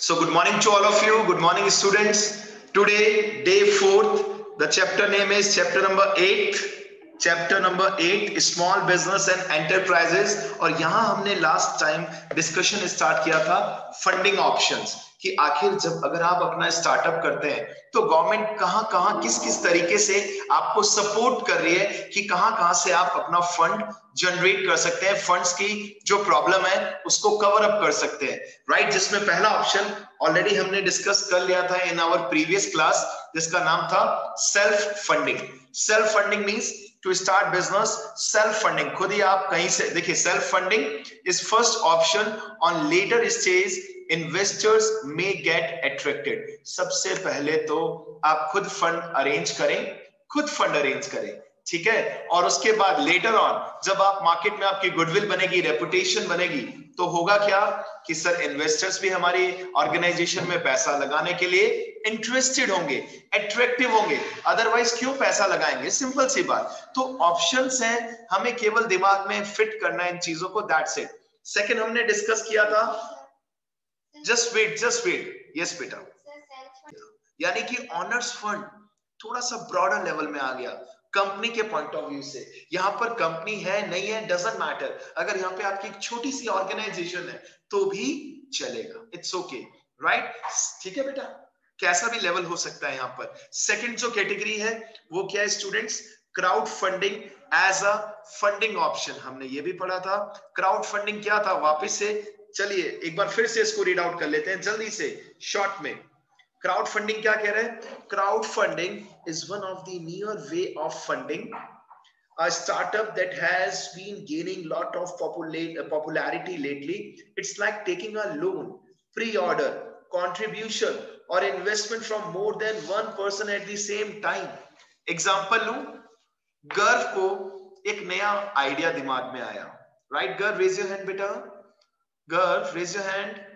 So good morning to all of you. Good morning, students. Today, day 4th The chapter name is chapter number 8 chapter number eight small business and enterprises और यहाँ हमने last time discussion start किया था funding options कि आखिर जब अगर आप अपना स्टार्टअप करते हैं तो गवर्नमेंट कहाँ कहाँ किस किस तरीके से आपको सपोर्ट कर रही है कि कहाँ कहाँ से आप अपना फंड जनरेट कर सकते हैं फंड्स की जो प्रॉब्लम है, उसको कवर अप कर सकते हैं राइट right? जिसमें पहला ऑप्शन ऑलरेडी हमने डिस्कस कर लिया था इन आवर प्रीवियस क्लास जिसका नाम था self funding self funding means to start business self funding खुद ही आप कहीं से, देखिए self funding is first option on later stage investors may get attracted सबसे पहले तो आप खुद फंड अरेंज करें, खुद फंड अरेंज करें, ठीक है? और उसके बाद लेटर ऑन जब आप मार्केट में आपकी गुडविल बनेगी रेपुटेशन बनेगी तो होगा क्या? कि सर इन्वेस्टर्स भी हमारी ऑर्गेनाइजेशन में पैसा लगाने के लिए इंटरेस्टेड होंगे अट्रैक्टिव होंगे। अदरवाइज़ क्यों पैसा लगाएँगे? सिंपल सी बात। तो ऑप्शंस हैं, हमें केवल दिमाग में फिट करना इन चीज़ों को दैट्स इट सेकंड हमने डिस्कस किया था just wait just wait yes बेटा। यानी कि ऑनर्स फंड थोड़ा सा ब्रॉडर लेवल में आ गया कंपनी के पॉइंट ऑफ़ व्यू से। यहाँ पर कंपनी है नहीं है डजेंट मैटर अगर यहाँ पे आपकी एक छोटी सी ऑर्गेनाइजेशन है तो भी चलेगा। इट्स ओके राइट ठीक है बेटा। कैसा भी लेवल हो सकता है यहाँ पर। सेकंड जो कैटेगरी है वो क्या है students crowd funding as a funding option हमने ये भी पढ़ा था। क्राउड फंडिंग क्या था? वापस से चलिए एक बार फिर से इसको रीड आउट कर लेते हैं जल्दी से शॉर्ट में क्राउड फंडिंग क्या कह रहे हैं crowd funding is one of the near way of funding a startup that has been gaining lot of popularity lately it's like taking a loan pre-order contribution or investment from more than one person at the same time example लू गर्व को एक नया idea दिमाग में आया right गर्व raise your hand बेटा गर्व रेज योर हैंड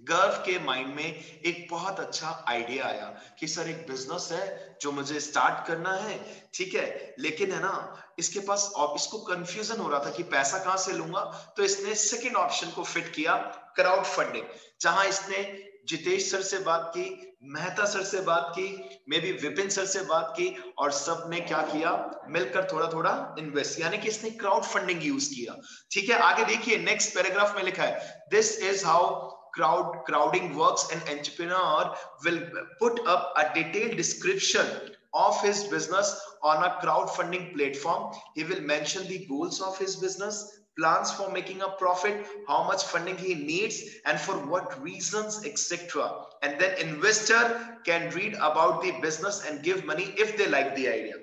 गर्व के माइंड में एक बहुत अच्छा आइडिया आया कि सर एक बिज़नेस है जो मुझे स्टार्ट करना है, ठीक है? लेकिन है ना, इसके पास इसको कंफ्यूजन हो रहा था कि पैसा कहाँ से लूँगा? तो इसने सेकंड ऑप्शन को फिट किया क्राउड फंडिंग जहाँ इसने जितेश सर से बात की, मेहता सर से बात की मे बी विपिन सर से बात की और सबने क्या किया? मिलकर थोड़ा थोड़ा इन्वेस्ट यानी कि इसने क्राउड फंडिंग यूज़ किया। ठीक है? आगे देखिए नेक्स्ट पैराग्राफ में लिखा है। This is how crowd crowding work and entrepreneur will put up a detailed description of his business on a crowd funding platform he will mention goals of his business plans for making a profit, how much funding he needs, and for what reasons, etc. And then investor can read about the business and give money if they like the idea.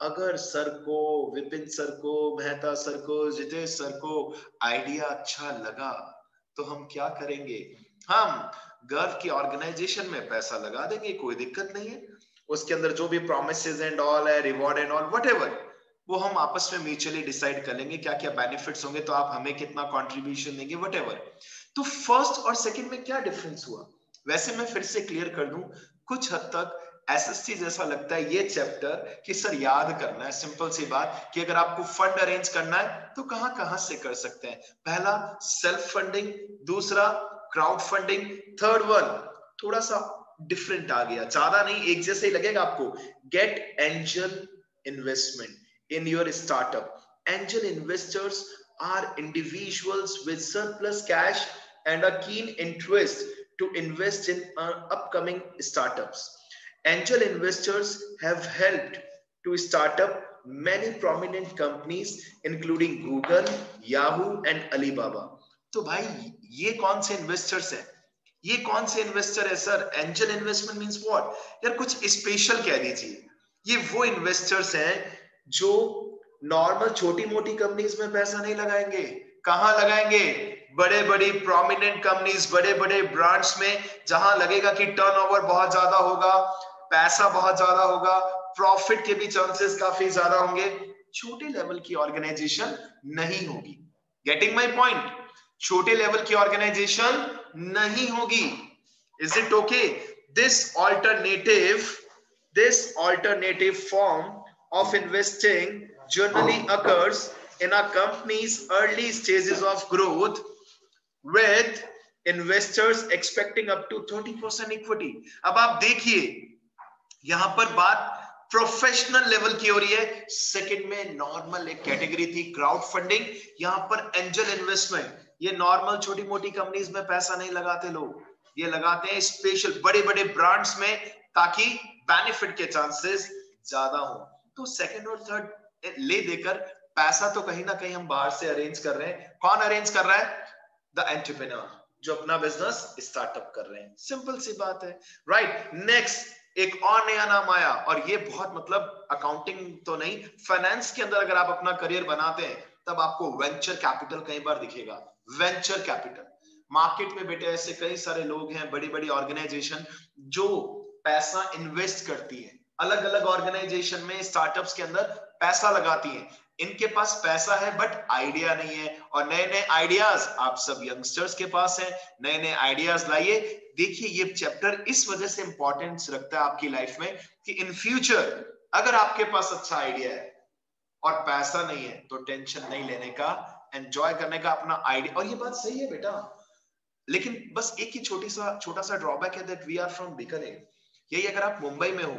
अगर sir को Vipin sir को Mehta sir को Jitesh sir को idea अच्छा लगा तो हम क्या करेंगे हम गर्व की ऑर्गेनाइजेशन में पैसा लगा देंगे कोई दिक्कत नहीं है उसके अंदर जो भी प्रोमिस एंड ऑल है रिवॉर्ड एंड ऑल वट वो हम आपस में म्यूचुअली डिसाइड कर लेंगे क्या क्या बेनिफिट्स होंगे तो आप हमें कितना कंट्रीब्यूशन देंगे वट तो फ़र्स्ट और सेकंड में क्या डिफरेंस हुआ? वैसे मैं फिर से क्लियर कर दूँ, कुछ हद तक एसएसटी जैसा लगता है ये चैप्टर कि सर याद करना है सिंपल सी बात कि अगर आपको फंड अरेंज करना है तो कहाँ कहाँ से कर सकते हैं? पहला सेल्फ फंडिंग दूसरा क्राउड फंडिंग थर्ड वन थोड़ा सा डिफरेंट आ गया। ज़्यादा नहीं, एक जैसे ही लगेगा आपको। Get angel investment in your startup. Angel investors are individuals with surplus cash and a keen interest to invest in uh, upcoming startups. Angel investors have helped to start up many prominent companies including Google, Yahoo and Alibaba. तो भाई ये कौन से investors हैं ये कौन से investor है sir angel investment means what यार कुछ स्पेशल कह दीजिए ये वो इन्वेस्टर्स हैं जो नॉर्मल छोटी मोटी कंपनीज़ में पैसा नहीं लगाएँगे, कहाँ लगाएँगे? बड़े बड़ी प्रोमिनेंट कंपनीज़ बड़े बड़े ब्रांड्स में, जहाँ लगेगा कि टर्नओवर बहुत ज़्यादा होगा, पैसा बहुत ज़्यादा होगा प्रॉफिट के भी चांसेस काफ़ी ज़्यादा होंगे। छोटे लेवल की ऑर्गेनाइजेशन नहीं होगी। गेटिंग माई पॉइंट छोटे लेवल की ऑर्गेनाइजेशन नहीं होगी। Is it okay this alternative this alternative form of investing generally occurs in a company's early stages of growth, with investors expecting up to thirty percent equity अब आप देखिए, यहाँ पर बात प्रोफेशनल लेवल की हो रही है। सेकंड में नॉर्मल एक कैटेगरी थी क्राउड फंडिंग यहाँ पर एंजल इन्वेस्टमेंट ये नॉर्मल छोटी मोटी कंपनीज़ में पैसा नहीं लगाते लोग। ये लगाते हैं स्पेशल बड़े बड़े ब्रांड्स में, ताकि बेनिफिट के चांसेस ज़्यादा हो। तो सेकंड और थर्ड ले देकर पैसा तो कहीं ना कहीं हम बाहर से अरेंज कर रहे हैं। कौन अरेंज कर रहा है? द एंटरप्रेन्योर जो अपना बिज़नेस स्टार्टअप कर रहे हैं। सिंपल सी बात है। Right right. नेक्स्ट एक और नया नाम आया, और ये बहुत मतलब अकाउंटिंग तो नहीं फाइनेंस के अंदर अगर आप अपना करियर बनाते हैं, तब आपको वेंचर कैपिटल कई बार दिखेगा। वेंचर कैपिटल मार्केट में बेटे ऐसे कई सारे लोग हैं बड़ी बड़ी ऑर्गेनाइजेशन जो पैसा इन्वेस्ट करती है। अलग अलग ऑर्गेनाइजेशन में स्टार्टअप्स के अंदर पैसा लगाती है। इनके पास पैसा है बट आइडिया नहीं है। और नए नए आइडियाज़ आप सब यंगस्टर्स के पास है नए नए आइडियाज़ लाइए। देखिए, ये चैप्टर इस वजह से इंपॉर्टेंस रखता है आपकी लाइफ में कि इन फ्यूचर अगर आपके पास अच्छा आइडिया है और पैसा नहीं है तो टेंशन नहीं लेने का एंजॉय करने का अपना आइडिया और ये बात सही है बेटा। लेकिन बस एक ही छोटी सा, छोटा सा ड्रॉबैक है that we are from bickering यही अगर आप मुंबई में हो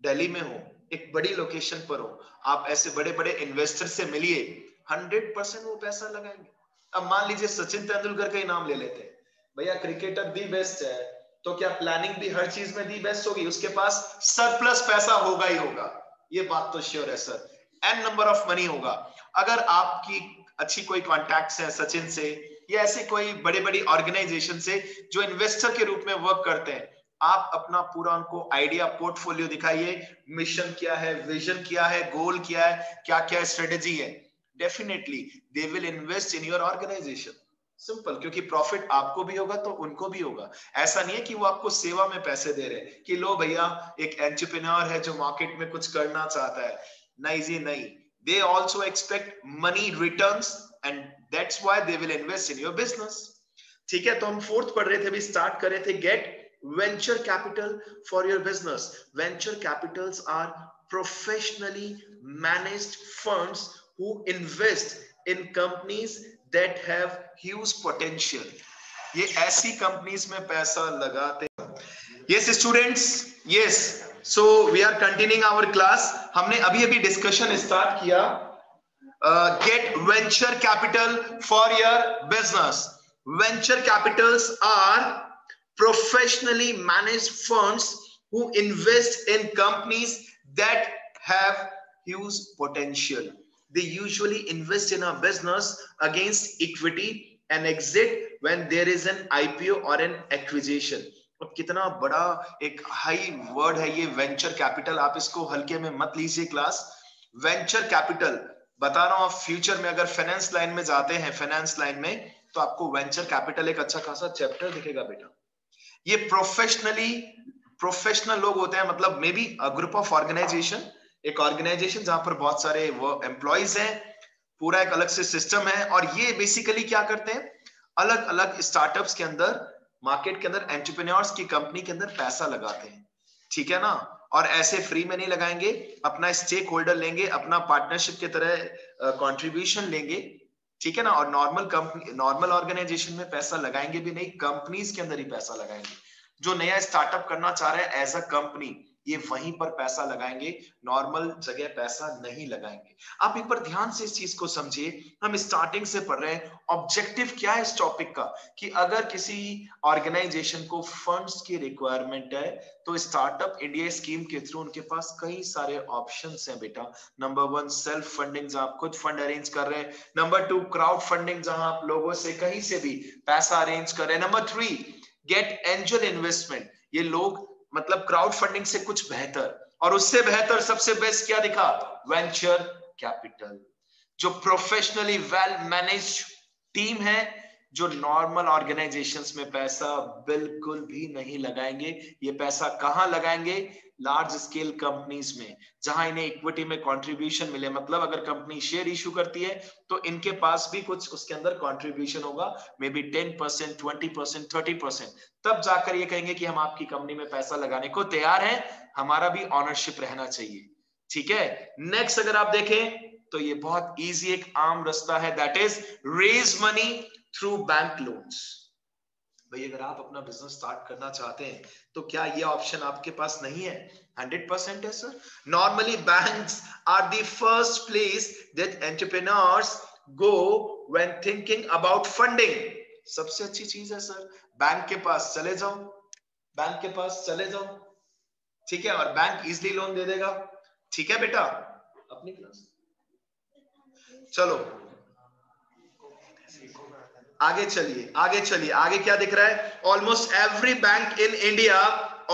दिल्ली में हो, एक बड़ी लोकेशन पर हो, आप ऐसे बड़े बड़े इन्वेस्टर से मिलिए हंड्रेड परसेंट वो पैसा लगाएँगे। अब मान लीजिए सचिन तेंदुलकर का ही नाम ले लेते हैं। भैया क्रिकेटर दी बेस्ट है तो क्या प्लानिंग भी हर चीज़ में दी बेस्ट होगी? उसके पास सरप्लस पैसा होगा ही होगा। ये बात तो श्योर है sir n number of money होगा। अगर आपकी अच्छी कोई कॉन्टैक्ट है सचिन से, या ऐसे कोई बड़े बड़ी ऑर्गेनाइजेशन से, जो इन्वेस्टर के रूप में वर्क करते हैं आप अपना पूरा उनको आइडिया पोर्टफोलियो दिखाइए। मिशन क्या है विजन क्या है गोल क्या है क्या क्या स्ट्रेटेजी है। Definitely they will invest in your organisation simple क्योंकि प्रॉफिट आपको भी होगा तो उनको भी होगा। ऐसा नहीं है कि वो आपको सेवा में पैसे दे रहे हैं कि लो भैया, एक एंटरप्रेन्योर है जो मार्केट में कुछ करना चाहता है। नहीं जी, नहीं। They also expect money return and that's why they will invest in your business ठीक है तो हम फोर्थ पढ़ रहे थे, अभी स्टार्ट कर रहे थे get venture capital for your business. Venture capitals are professionally managed funds who invest in companies that have huge potential. ये ऐसी कंपनीज में पैसा लगाते yes students yes so we are continuing our class हमने अभी अभी डिस्कशन स्टार्ट किया get venture capital for your business venture capitals are professionally managed funds who invest in companies that have huge potential. They usually invest in a business against equity and exit when there is an IPO or an acquisition. अब कितना बड़ा एक high word है ये venture capital आप इसको हल्के में मत लीजिए क्लास वेंचर कैपिटल बता रहा हूँ फ्यूचर में अगर फाइनेंस लाइन में जाते हैं फाइनेंस लाइन में तो आपको वेंचर कैपिटल एक अच्छा खासा चैप्टर दिखेगा बेटा ये प्रोफेशनली प्रोफेशनल लोग होते हैं मतलब may be group of organisation एक ऑर्गेनाइजेशन जहाँ पर बहुत सारे वो एम्प्लॉयज़ हैं, पूरा एक अलग से सिस्टम है, और ये बेसिकली क्या करते हैं? अलग अलग स्टार्टअप्स के अंदर मार्केट के अंदर एंटरप्रेन्योर्स की कंपनी के अंदर पैसा लगाते हैं, ठीक है ना? और ऐसे फ्री में नहीं लगाएँगे, अपना स्टेक होल्डर लेंगे, अपना पार्टनरशिप के तरह कंट्रीब्यूशन लेंगे ठीक है ना? और नॉर्मल कंपनी नॉर्मल ऑर्गेनाइजेशन में पैसा लगाएँगे भी नहीं कंपनीज़ के अंदर ही पैसा लगाएँगे। जो नया स्टार्टअप करना चाह रहे हैं एज अ कंपनी ये वहीं पर पैसा लगाएँगे नॉर्मल जगह पैसा नहीं लगाएँगे। आप एक बार ध्यान से इस चीज़ को समझिए, हम स्टार्टिंग से पढ़ रहे हैं ऑब्जेक्टिव क्या है इस टॉपिक का? कि अगर किसी ऑर्गेनाइजेशन को फंड्स की रिक्वायरमेंट है तो स्टार्टअप इंडिया स्कीम के थ्रू उनके पास कई सारे ऑप्शन है बेटा। नंबर वन सेल्फ फंडिंग आप खुद फंड अरेंज कर रहे हैं। नंबर टू क्राउड फंडिंग जहाँ आप लोगों से कहीं से भी पैसा अरेंज कर रहे हैं। Number three get angel investment ये लोग मतलब क्राउड फंडिंग से कुछ बेहतर। और उससे बेहतर, सबसे बेस्ट क्या दिखा? वेंचर कैपिटल जो प्रोफेशनली वेल मैनेज टीम है, जो नॉर्मल ऑर्गेनाइजेशंस में पैसा बिल्कुल भी नहीं लगाएँगे। ये पैसा कहाँ लगाएँगे? लार्ज स्केल कंपनीज़ में, जहाँ इन्हें इक्विटी में कंट्रीब्यूशन मिले मतलब अगर कंपनी शेयर इशू करती है तो इनके पास भी कुछ उसके अंदर कंट्रीब्यूशन होगा maybe ten percent twenty percent thirty percent तब जाकर ये कहेंगे कि हम आपकी कंपनी में पैसा लगाने को तैयार हैं, हमारा भी ऑनरशिप रहना चाहिए। ठीक है? नेक्स्ट अगर आप देखें तो ये बहुत इजी एक आम रास्ता है that is raise money through bank loans भाई, अगर आप अपना बिज़नेस स्टार्ट करना चाहते हैं तो क्या ये ऑप्शन आपके पास नहीं है? हंड्रेड परसेंट है sir normally bank are the first place that entrepreneurs go when thinking about funding सबसे अच्छी चीज़ है सर बैंक के पास चले जाओ. बैंक के पास चले जाओ. ठीक है? और बैंक इजली लोन दे देगा. ठीक है, बेटा? अपनी क्लास चलो. आगे चलिए आगे चलिए आगे क्या दिख रहा है almost every bank in India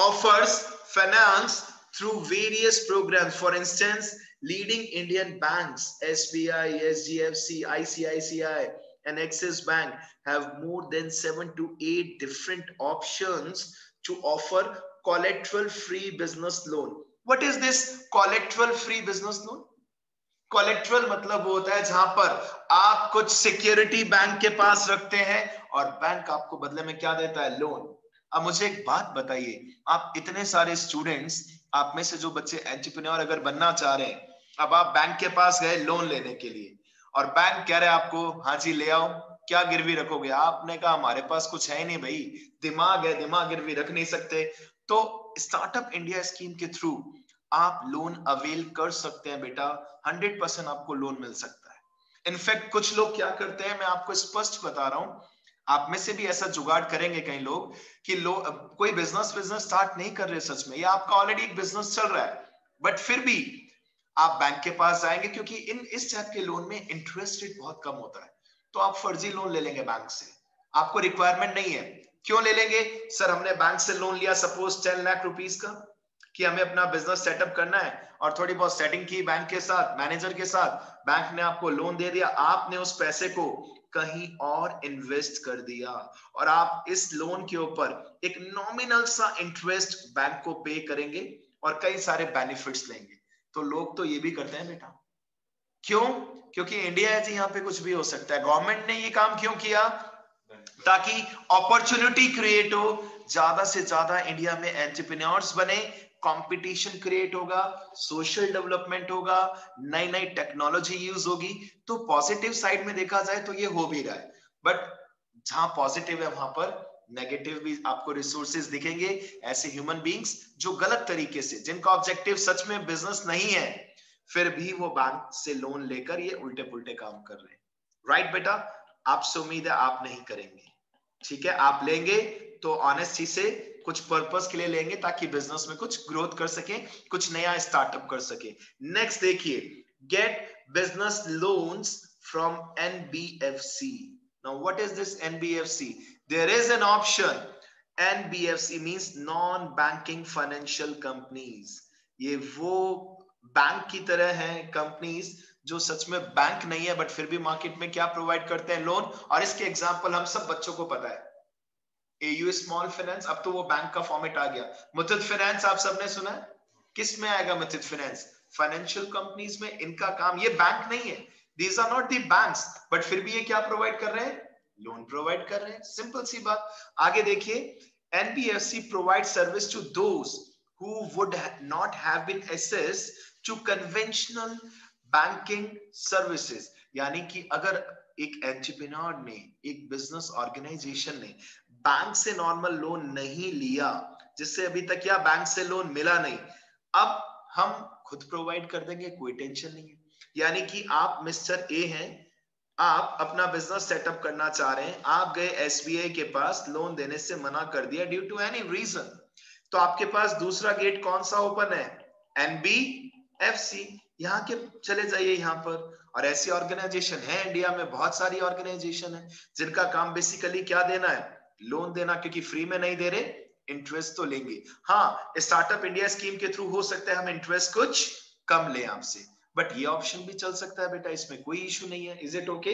offers finance through various programme for instance leading Indian banks SBI SDFC ICICI and Axis Bank have more than seven to eight different options to offer collateral free business loan. What is this collateral free business loan? Collateral मतलब वो होता है जहाँ पर आप कुछ security bank के पास रखते हैं और बैंक आपको बदले में क्या देता है? लोन अब मुझे एक बात बताइए, आप इतने सारे स्टूडेंट्स आप में से जो बच्चे एंटरप्रेन्योर अगर बनना चाह रहे हैं, अब आप बैंक के पास गए लोन लेने के लिए और बैंक कह रहे आपको हाँ जी, ले आओ। क्या गिरवी रखोगे? आपने कहा, हमारे पास कुछ है नहीं भाई, दिमाग है, दिमाग गिरवी रख नहीं सकते। तो स्टार्टअप इंडिया स्कीम के थ्रू आप लोन अवेल कर सकते हैं बेटा। हंड्रेड परसेंट आपको लोन मिल सकता है। इनफैक्ट कुछ लोग क्या करते हैं, मैं आपको स्पष्ट बता रहा हूँ। आप में से भी ऐसा जुगाड़ करेंगे कई लोग कि लोग कोई बिज़नेस बिज़नेस स्टार्ट नहीं कर रहे सच में। या आपका ऑलरेडी एक बिज़नेस चल रहा है। बट फिर भी आप बैंक के पास जाएँगे क्योंकि इन, इस टाइप के लोन में इंटरेस्ट रेट बहुत कम होता है। तो आप फर्जी लोन ले लेंगे बैंक से। आपको रिक्वायरमेंट नहीं है। क्यों ले लेंगे? सर, हमने बैंक से लोन लिया सपोज़ टेन लाख रुपीज़ का। कि हमें अपना बिज़नेस सेटअप करना है और थोड़ी बहुत सेटिंग की बैंक के साथ मैनेजर के साथ बैंक ने आपको लोन दे दिया, आपने उस पैसे को कहीं और इन्वेस्ट कर दिया। और आप इस लोन के ऊपर एक नॉमिनल सा इंटरेस्ट बैंक को पे करेंगे और कई सारे बेनिफिट्स लेंगे। तो लोग तो ये भी करते हैं बेटा। क्यों? क्योंकि इंडिया है जी यहाँ पे कुछ भी हो सकता है। गवर्नमेंट ने ये काम क्यों किया? ताकि अपॉर्चुनिटी क्रिएट हो, ज़्यादा से ज़्यादा इंडिया में एंटरप्रेन्योर्स बने कंपटीशन क्रिएट होगा सोशल डेवलपमेंट होगा, नई नई टेक्नोलॉजी यूज़ होगी। तो पॉजिटिव साइड में देखा जाए तो ये हो भी रहा है। बट जहाँ पॉजिटिव है, वहाँ पर नेगेटिव भी आपको रिसोर्सेज दिखेंगे। ऐसे ह्यूमन बींग्स जो गलत तरीके से, जिनका ऑब्जेक्टिव सच में बिज़नेस नहीं है, फिर भी वो बैंक से लोन लेकर ये उल्टे पुल्टे काम कर रहे हैं। राइट बेटा? आपसे उम्मीद है आप नहीं करेंगे। ठीक है? आप लेंगे तो ऑनेस्टी से कुछ पर्पस के लिए लेंगे ताकि बिज़नेस में कुछ ग्रोथ कर सके, कुछ नया स्टार्टअप कर सके। नेक्स्ट देखिए get business loans from NBFC now what is this NBFC there is an option NBFC means non banking financial companies ये वो बैंक की तरह है कंपनीज़ जो सच में बैंक नहीं है बट फिर भी मार्केट में क्या प्रोवाइड करते हैं लोन और इसके एग्जांपल हम सब बच्चों को पता है। एयू स्मॉल फाइनेंस अब तो वो बैंक का फॉर्मेट आ गया। मुथित फाइनेंस आप सबने सुना है? किसमें आएगा मुथित फाइनेंस फाइनेंशियल कंपनीज़ में इनका काम, ये बैंक नहीं है। These are not the banks but फिर भी ये क्या प्रोवाइड कर रहे हैं? लोन प्रोवाइड कर रहे हैं। सिंपल सी बात। आगे देखिए NBFC provide service to those who would not have been access to conventional banking services यानी कि अगर एक एंटरप्रेन्योर ने, एक बिज़नेस ऑर्गेनाइजेशन ने बैंक से नॉर्मल लोन नहीं लिया, जिससे अभी तक क्या बैंक से लोन मिला नहीं, अब हम खुद प्रोवाइड कर देंगे, कोई टेंशन नहीं है। यानी कि आप मिस्टर ए हैं, आप अपना बिज़नेस सेटअप करना चाह रहे हैं, आप गए एसबीआई के पास लोन देने से मना कर दिया ड्यू टू एनी रीजन तो आपके पास दूसरा गेट कौन सा ओपन है? एनबी एफ़ सी यहाँ के चले जाइए यहाँ पर। और ऐसी ऑर्गेनाइजेशन है इंडिया में, बहुत सारी ऑर्गेनाइजेशन है, जिनका काम बेसिकली क्या देना है? लोन देना क्योंकि फ्री में नहीं दे रहे इंटरेस्ट तो लेंगे। हाँ स्टार्टअप इंडिया स्कीम के थ्रू हो सकता है हम इंटरेस्ट कुछ कम ले आपसे। बट ये ऑप्शन भी चल सकता है बेटा, इसमें कोई इशू नहीं है। Is it okay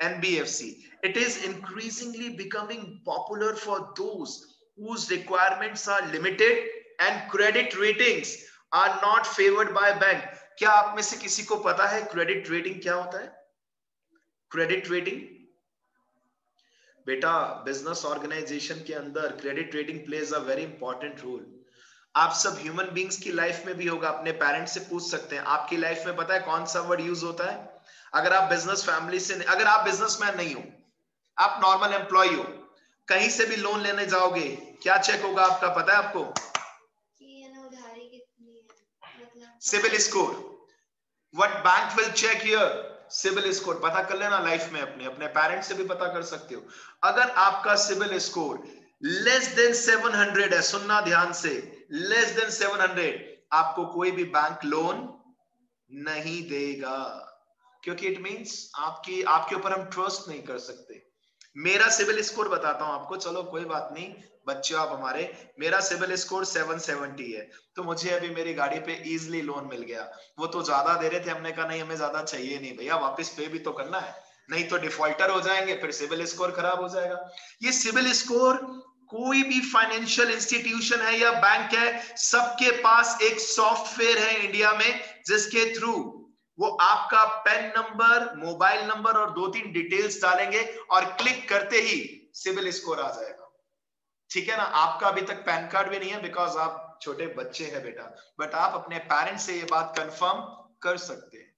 NBFC it is increasingly becoming popular for those whose requirements are limited and credit ratings are not favored by bank. क्या आप में से किसी को पता है क्रेडिट रेटिंग क्या होता है? क्रेडिट रेटिंग बेटा बिज़नेस ऑर्गेनाइजेशन के अंदर credit rating plays a very important role आप सब ह्यूमन बींग्स की लाइफ में भी होगा अपने पेरेंट्स से पूछ सकते हैं। आपकी लाइफ में पता है कौन सा वर्ड यूज़ होता है? अगर आप बिज़नेस फैमिली से अगर आप बिजनेसमैन नहीं हो आप नॉर्मल एम्प्लॉय हो कहीं से भी लोन लेने जाओगे क्या चेक होगा आपका पता है आपको? CIBIL score. What bank will check your CIBIL score, पता कर लेना लाइफ में अपने अपने पेरेंट्स से भी पता कर सकते हो। अगर आपका सिविल स्कोर लेस देन 700 है, सुनना ध्यान से लेस देन 700 आपको कोई भी बैंक लोन नहीं देगा। क्योंकि इट मींस आपकी, आपके ऊपर हम ट्रस्ट नहीं कर सकते। मेरा सिविल स्कोर बताता हूँ आपको, चलो कोई बात नहीं, बच्चे आप हमारे, मेरा सिविल स्कोर 770 है तो मुझे अभी मेरी गाड़ी पे इजिली लोन मिल गया। वो तो ज़्यादा दे रहे थे, हमने कहा, नहीं, हमें ज़्यादा चाहिए नहीं भैया, वापस पे भी तो करना है, नहीं तो डिफॉल्टर हो जाएँगे, फिर सिविल स्कोर खराब हो जाएगा। ये सिविल स्कोर कोई भी फाइनेंशियल इंस्टीट्यूशन है या बैंक है, सबके पास एक सॉफ्टवेयर है इंडिया में, जिसके थ्रू वो आपका पेन नंबर मोबाइल नंबर और दो तीन डिटेल्स डालेंगे और क्लिक करते ही सिविल स्कोर आ जाएगा। ठीक है ना? आपका अभी तक पैन कार्ड भी नहीं है बिकॉज़ आप छोटे बच्चे हैं बेटा। बट आप अपने पेरेंट्स से ये बात कंफर्म कर सकते हैं।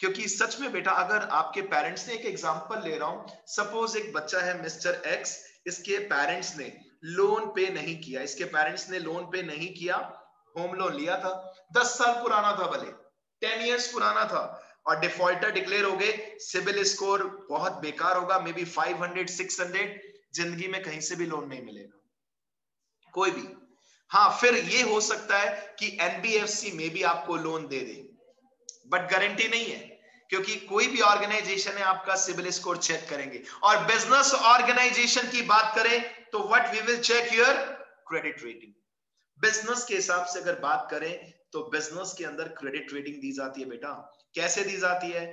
क्योंकि सच में बेटा, अगर आपके पेरेंट्स ने एक एग्जांपल ले रहा हूँ सपोज़ एक बच्चा है मिस्टर एक्स इसके पेरेंट्स ने लोन पे नहीं किया। इसके पेरेंट्स ने लोन पे नहीं किया होम लोन लिया था। दस साल पुराना था भले। टेन इयर्स पुराना था। और डिफॉल्टर डिक्लेयर हो गए। सिविल स्कोर बहुत बेकार होगा। Maybe five hundred six hundred ज़िंदगी में कहीं से भी लोन नहीं मिलेगा। कोई भी। हाँ फिर ये हो सकता है कि एनबीएफसी में भी आपको लोन दे दे। बट गारंटी नहीं है। क्योंकि कोई भी ऑर्गेनाइजेशन है, आपका सिविल स्कोर चेक करेंगे। और बिज़नेस ऑर्गेनाइजेशन की बात करें तो what we will check your credit rating business के हिसाब से अगर बात करें तो बिज़नेस के अंदर क्रेडिट रेटिंग दी जाती है बेटा। कैसे दी जाती है?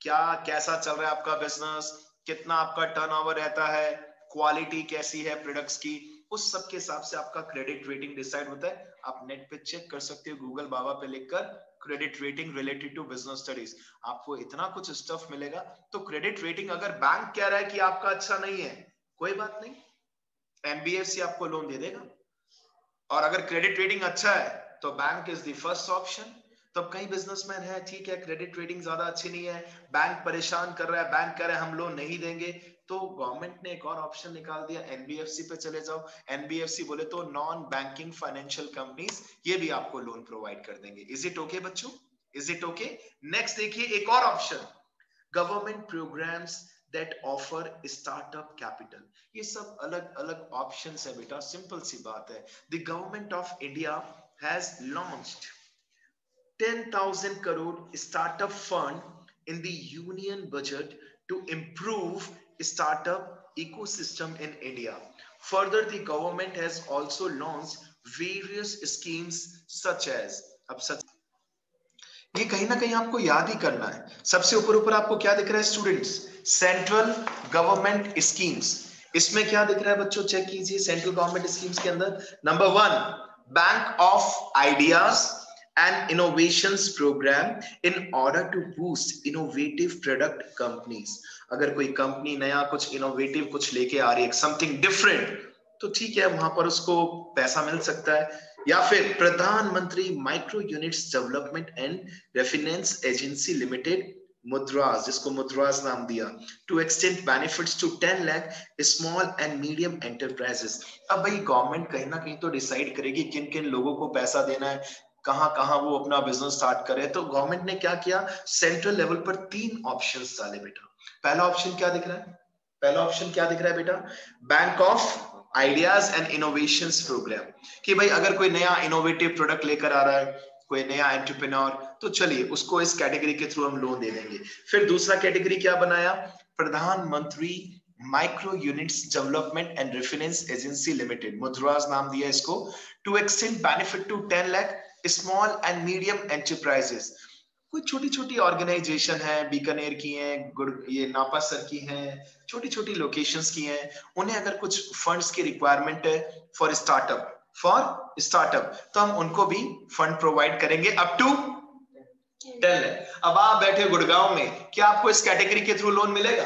क्या, कैसा चल रहा है आपका बिज़नेस कितना आपका टर्नओवर रहता है? क्वालिटी कैसी है प्रोडक्ट्स की? उस सब के हिसाब से आपका क्रेडिट रेटिंग डिसाइड होता है। आप नेट पे चेक कर सकते हो गूगल बाबा पे लिखकर credit rating related to business studies आपको इतना कुछ स्टफ़ मिलेगा। तो क्रेडिट रेटिंग अगर बैंक कह रहा है कि आपका अच्छा नहीं है, कोई बात नहीं। एनबीएफसी आपको लोन दे देगा। और अगर क्रेडिट रेटिंग अच्छा है तो bank is the first option तो कई बिजनेसमैन है, ठीक है क्रेडिट रेटिंग ज़्यादा अच्छी नहीं है बैंक परेशान कर रहा है बैंक कह रहा हम लोन नहीं देंगे। तो गवर्नमेंट ने एक और ऑप्शन निकाल दिया एनबीएफसी पे चले जाओ। एनबीएफसी बोले तो नॉन बैंकिंग फाइनेंशियल कंपनीज़ ये भी आपको लोन प्रोवाइड कर देंगे। इज़ इट ओके बच्चों? इज़ इट ओके नेक्स्ट देखिए, एक और option government programmes that offer startup capital ये सब अलग अलग ऑप्शन है बेटा सिंपल सी बात है। The government of India has launched 10,000 crore startup fund in the union budget to improve startup ecosystem in India. Further, the government has also launched various schemes such as अब सच ये कहीं ना कहीं आपको याद ही करना है सबसे ऊपर ऊपर आपको क्या दिख रहा है स्टूडेंट्स सेंट्रल गवर्नमेंट स्कीम्स इसमें क्या दिख रहा है बच्चों चेक कीजिए सेंट्रल गवर्नमेंट स्कीम्स के अंदर number one bank of ideas and innovations program in order to boost innovative product companies. अगर कोई कंपनी नया कुछ इनोवेटिव कुछ लेके आ रही है समथिंग डिफरेंट तो ठीक है, वहाँ पर उसको पैसा मिल सकता है। या फिर Pradhan Mantri micro units development and refinance agency limited मुद्राज जिसको मुद्राज नाम दिया to extend benefits to 10 lakh small and medium enterprises अब भाई गवर्नमेंट कहीं ना कहीं तो डिसाइड करेगी किन किन लोगों को पैसा देना है, कहाँ कहाँ वो अपना बिज़नेस स्टार्ट करे। तो गवर्नमेंट ने क्या किया? सेंट्रल लेवल पर तीन ऑप्शन डाले बेटा। पहला ऑप्शन क्या दिख रहा है? पहला ऑप्शन क्या दिख रहा है बेटा? Bank of ideas and innovation programme कि भाई, अगर कोई नया इनोवेटिव प्रोडक्ट लेकर आ रहा है कोई नया एंटरप्रेन्योर तो चलिए उसको इस कैटेगरी के थ्रू हम लोन दे देंगे। फिर दूसरा कैटेगरी क्या बनाया? Pradhan Mantri micro units development and reference agency limited मुद्राज नाम दिया इसको। To extend benefit to 10 lakh small and medium enterprises कोई छोटी छोटी ऑर्गेनाइजेशन है, बीकानेर की है, गुड़, ये नापासर की हैं छोटी छोटी लोकेशंस की हैं। उन्हें अगर कुछ फंड्स की रिक्वायरमेंट है फॉर स्टार्टअप फॉर स्टार्टअप तो हम उनको भी फंड प्रोवाइड करेंगे अप टू टेन अब आप बैठे गुड़गांव में, क्या आपको इस कैटेगरी के थ्रू लोन मिलेगा?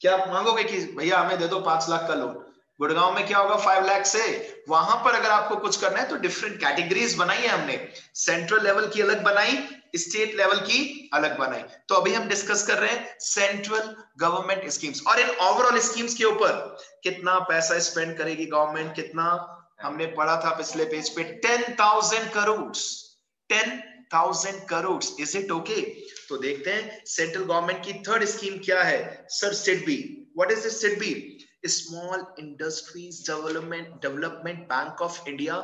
क्या आप मांगोगे कि भैया हमें दे दो पाँच लाख का लोन गुड़गांव में क्या होगा? फाइव लाख से। वहाँ पर अगर आपको कुछ करना है तो डिफरेंट कैटेगरीज बनाई है हमने। सेंट्रल लेवल की अलग बनाई स्टेट लेवल की अलग बनाई। तो अभी हम डिस्कस कर रहे हैं सेंट्रल गवर्नमेंट स्कीम्स और इन ओवरऑल स्कीम्स के ऊपर कितना पैसा स्पेंड करेगी गवर्नमेंट कितना हमने पढ़ा था पिछले पेज पे ten thousand crore ten thousand crore is it okay तो देखते हैं सेंट्रल गवर्नमेंट की थर्ड स्कीम क्या है? Sir SIDBI what is SIDBI small industries development development bank of India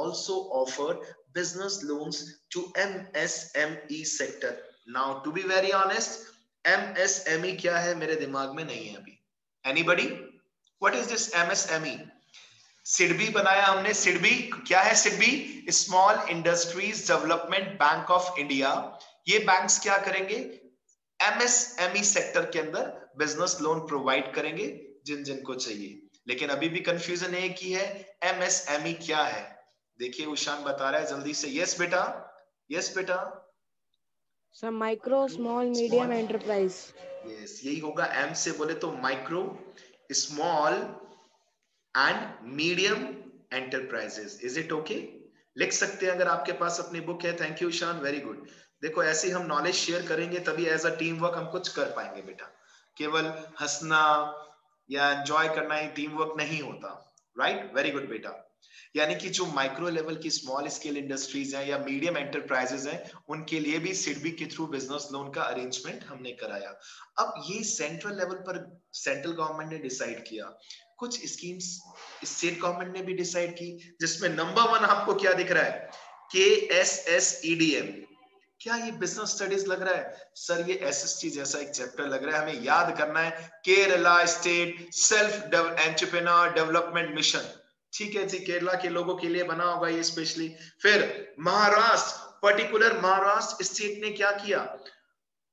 also offer business loans to MSME sector now to be very honest MSME क्या है? मेरे दिमाग में नहीं है अभी. Anybody what is this MSME SIDBI बनाया हमने। सिडबी क्या है SIDBI? Small industries development bank of India ये बैंक्स क्या करेंगे? एमएसएमई सेक्टर के अंदर बिज़नेस लोन प्रोवाइड करेंगे जिन जिन को चाहिए। लेकिन अभी भी कंफ्यूजन एक ही है एमएसएमई क्या है? देखिए उशान बता रहा है जल्दी से। यस बेटा। यस बेटा। Sir micro small medium enterprise yes यही होगा। एम से बोले तो micro small and medium enterprises is it okay लिख सकते हैं अगर आपके पास अपनी बुक है। Thank you Shan very good देखो, ऐसे हम नॉलेज शेयर करेंगे, तभी एज अ टीम वर्क हम कुछ कर पाएँगे बेटा। केवल हंसना या एंजॉय करना ही टीम वर्क नहीं होता। राइट वेरी गुड बेटा। यानी कि जो माइक्रो लेवल की स्मॉल स्केल इंडस्ट्रीज़ हैं या मीडियम एंटरप्राइजेस हैं, उनके लिए भी सिडबी के थ्रू बिज़नेस लोन का अरेंजमेंट हमने कराया। अब ये सेंट्रल लेवल पर सेंट्रल गवर्नमेंट ने डिसाइड किया। कुछ स्कीम्स स्टेट गवर्नमेंट ने भी डिसाइड की, जिसमें नंबर वन आपको क्या दिख रहा है? K S S E D M क्या ये बिज़नेस स्टडीज़ लग रहा है? सर ये एस एस टी जैसा एक चैप्टर लग रहा है, हमें याद करना है। Kerala state self entrepreneur development mission ठीक है जी, केरला के लोगों के लिए बना होगा ये स्पेशली फिर महाराष्ट्र पर्टिकुलर महाराष्ट्र स्टेट ने क्या किया?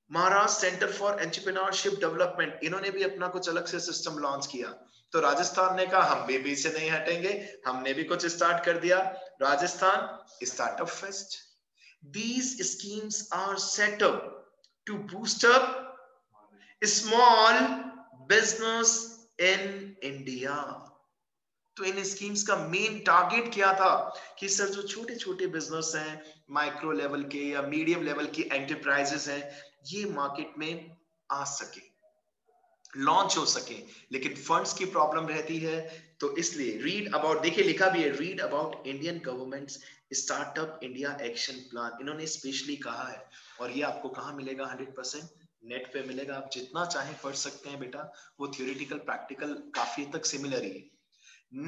Maharashtra centre for entrepreneurship development इन्होंने भी अपना कुछ अलग से सिस्टम लॉन्च किया। तो राजस्थान ने कहा, हम भी पीछे नहीं हटेंगे, हमने भी कुछ स्टार्ट कर दिया। Rajasthan startup fest these schemes are setup to boost up small business in India तो इन स्कीम्स का मेन टारगेट क्या था? कि सर, जो छोटे छोटे बिज़नेस हैं माइक्रो लेवल के या मीडियम लेवल की एंटरप्राइजेस हैं, ये मार्केट में आ सके। लॉन्च हो सके, लेकिन फंड्स की प्रॉब्लम रहती है तो इसलिए रीड अबाउट देखिए लिखा भी है read about Indian government startup India action plan इन्होंने स्पेशली कहा है, और ये आपको कहा मिलेगा? हंड्रेड परसेंट नेट पे मिलेगा। आप जितना चाहे पढ़ सकते हैं बेटा, वो थियोरिटिकल प्रैक्टिकल काफ़ी तक सिमिलर ही है।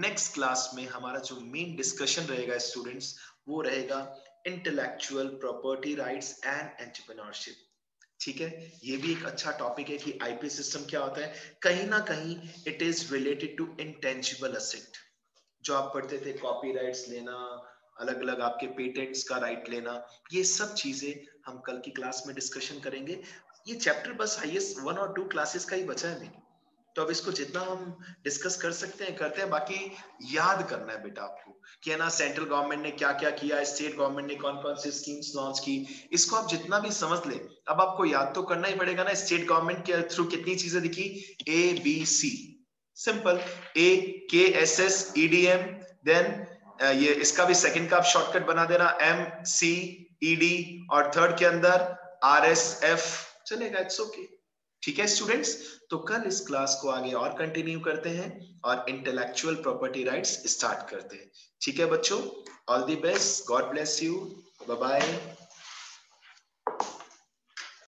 नेक्स्ट क्लास में हमारा जो मेन डिस्कशन रहेगा स्टूडेंट्स वो रहेगा intellectual property rights and entrepreneurship ठीक है? ये भी एक अच्छा टॉपिक है कि आईपी सिस्टम क्या होता है? कहीं ना कहीं it is related to intangible asset जो आप पढ़ते थे कॉपीराइट्स लेना अलग अलग आपके पेटेंट्स का राइट लेना, ये सब चीज़ें हम कल की क्लास में डिस्कशन करेंगे। ये चैप्टर बस हाईएस्ट वन और टू क्लासेस का ही बचा है मेरी। तो अब इसको जितना हम डिस्कस कर सकते हैं, करते हैं, बाकी याद करना है बेटा आपको कि है ना सेंट्रल गवर्नमेंट ने क्या क्या किया स्टेट गवर्नमेंट ने कौन कौन सी स्कीम्स लॉन्च की, इसको आप जितना भी समझ ले, अब आपको याद तो करना ही पड़ेगा ना स्टेट गवर्नमेंट के थ्रू कितनी चीज़ें दिखी? A B C simple a K S S E D M then ये, इसका भी सेकंड का आप शॉर्टकट बना देना एम सी ई डी और थर्ड के अंदर आर एस एफ़ चलेगा इट्स ओके ठीक है स्टूडेंट्स तो कल इस क्लास को आगे और कंटिन्यू करते हैं और इंटेलेक्चुअल प्रॉपर्टी राइट्स स्टार्ट करते हैं। ठीक है बच्चों? All the best God bless you bye bye